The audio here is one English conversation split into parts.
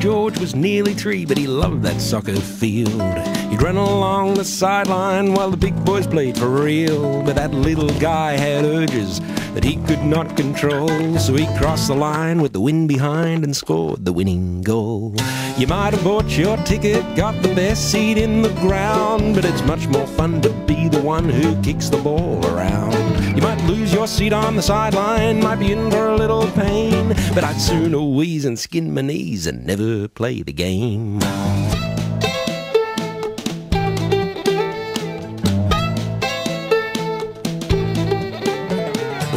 George was nearly three, but he loved that soccer field. He'd run along the sideline while the big boys played for real. But that little guy had urges that he could not control, so he crossed the line with the wind behind and scored the winning goal. You might have bought your ticket, got the best seat in the ground, but it's much more fun to be the one who kicks the ball around. You might lose your seat on the sideline, might be in for a little pain, but I'd sooner wheeze and skin my knees and never play the game.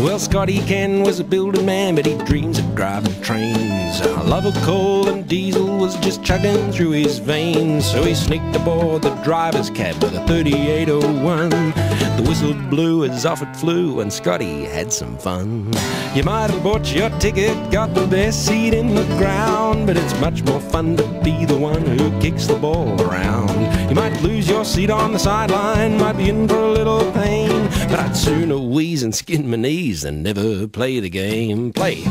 Well, Scotty Ken was a building man, but he dreams of driving trains. A love of coal and diesel was just chugging through his veins. So he sneaked aboard the driver's cab with a 3801. The whistle blew as off it flew, and Scotty had some fun. You might have bought your ticket, got the best seat in the ground, but it's much more fun to be the one who kicks the ball around. You might lose your seat on the sideline, might be in for a little pain, but I'd sooner wheeze and skin my knees than never play the game. Play.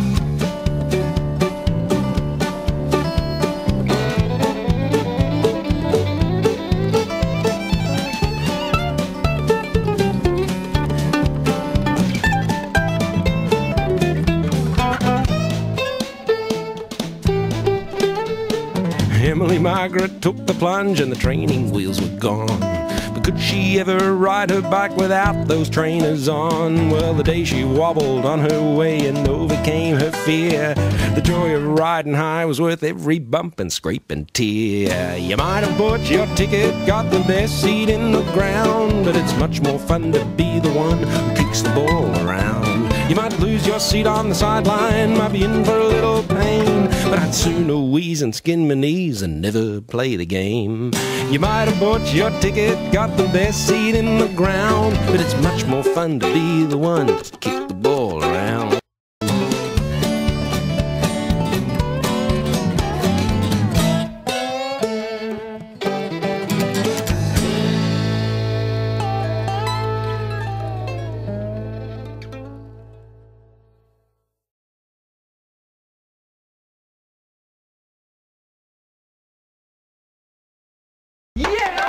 Emily Margaret took the plunge and the training wheels were gone. But could she ever ride her bike without those trainers on? Well, the day she wobbled on her way and overcame her fear, the joy of riding high was worth every bump and scrape and tear. You might have bought your ticket, got the best seat in the ground, but it's much more fun to be the one who kicks the ball around. You might lose your seat on the sideline, might be in for a little pain, but I'd sooner wheeze and skin my knees and never play the game. You might have bought your ticket, got the best seat in the ground, but it's much more fun to be the one to kick the ball around. Yeah!